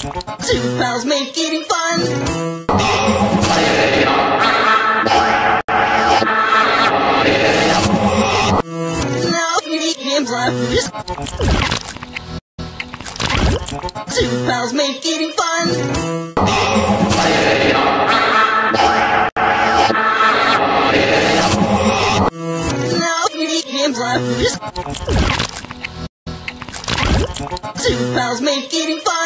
Two pals make eating fun. Now we games left. Two pals make eating fun. Now. Two pals make eating fun.